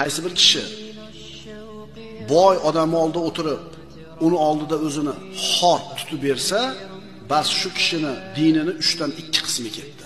qaysi bir kishi boy odam oldida o'tirib uni oldida o'zini xor tutib bersa bas shu kishini dinini uchdan ikki qismi ketdi.